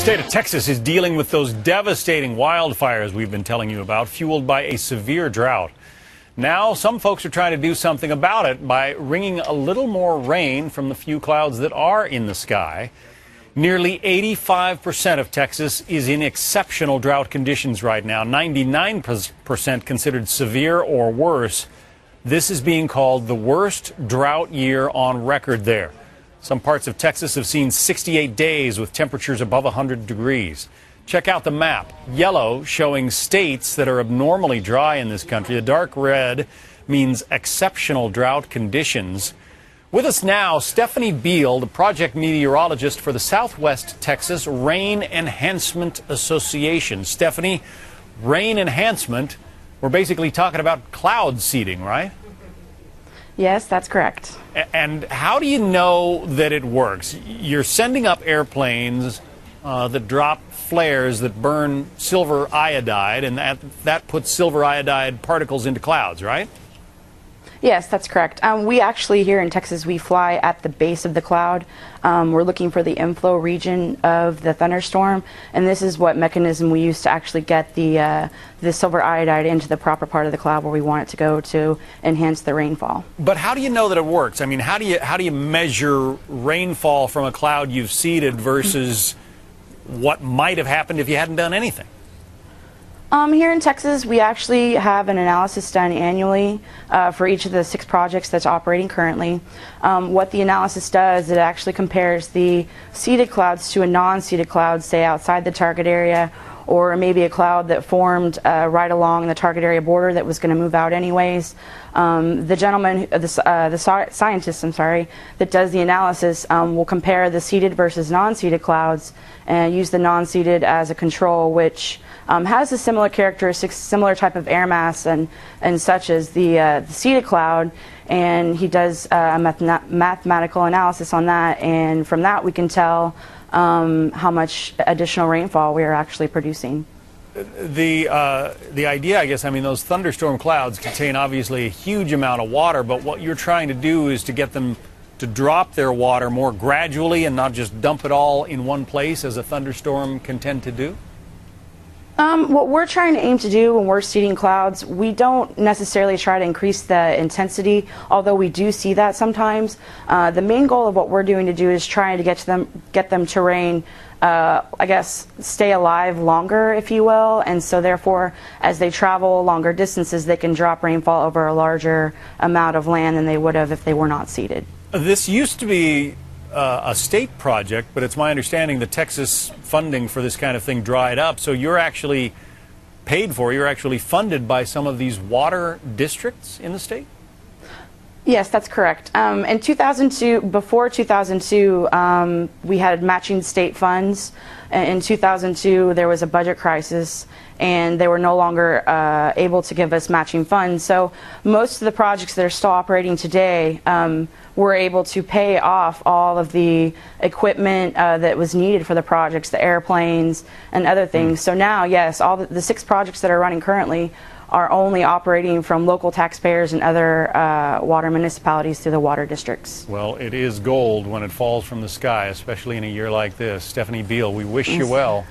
state of Texas is dealing with those devastating wildfires we've been telling you about, fueled by a severe drought. Now, some folks are trying to do something about it by wringing a little more rain from the few clouds that are in the sky. Nearly 85% of Texas is in exceptional drought conditions right now, 99% considered severe or worse. This is being called the worst drought year on record there. Some parts of Texas have seen 68 days with temperatures above 100 degrees. Check out the map. Yellow showing states that are abnormally dry in this country. The dark red means exceptional drought conditions. With us now, Stephanie Beal, the project meteorologist for the Southwest Texas Rain Enhancement Association. Stephanie, rain enhancement, we're basically talking about cloud seeding, right? Yes, that's correct. And how do you know that it works? You're sending up airplanes uh, that drop flares that burn silver iodide, and that, that puts silver iodide particles into clouds, right? Yes, that's correct. Um, we actually here in Texas we fly at the base of the cloud. Um, we're looking for the inflow region of the thunderstorm, and this is what mechanism we use to actually get the uh, the silver iodide into the proper part of the cloud where we want it to go to enhance the rainfall. But how do you know that it works? I mean, how do you how do you measure rainfall from a cloud you've seeded versus what might have happened if you hadn't done anything? Um, here in Texas, we actually have an analysis done annually uh, for each of the six projects that's operating currently. Um, what the analysis does, it actually compares the seeded clouds to a non-seeded cloud, say outside the target area, or maybe a cloud that formed uh, right along the target area border that was going to move out anyways. Um, the gentleman, the, uh, the scientist, I'm sorry, that does the analysis um, will compare the seeded versus non-seeded clouds and use the non-seeded as a control, which um, has a similar characteristics, similar type of air mass and, and such as the, uh, the seeded cloud. And he does uh, a math mathematical analysis on that. And from that, we can tell um, how much additional rainfall we are actually producing. The, uh, the idea, I guess, I mean, those thunderstorm clouds contain obviously a huge amount of water, but what you're trying to do is to get them to drop their water more gradually and not just dump it all in one place as a thunderstorm can tend to do? Um, what we're trying to aim to do when we're seeding clouds, we don't necessarily try to increase the intensity, although we do see that sometimes. Uh, the main goal of what we're doing to do is trying to get to them, get them to rain. Uh, I guess stay alive longer, if you will, and so therefore, as they travel longer distances, they can drop rainfall over a larger amount of land than they would have if they were not seeded. This used to be uh, a state project, but it's my understanding the Texas funding for this kind of thing dried up. So you're actually paid for, you're actually funded by some of these water districts in the state? Yes, that's correct. Um, in 2002, before 2002, um, we had matching state funds. In 2002, there was a budget crisis, and they were no longer uh, able to give us matching funds. So most of the projects that are still operating today um, were able to pay off all of the equipment uh, that was needed for the projects, the airplanes and other things. Mm. So now, yes, all the, the six projects that are running currently are only operating from local taxpayers and other uh, water municipalities through the water districts. Well, it is gold when it falls from the sky, especially in a year like this. Stephanie Beal, we wish you well.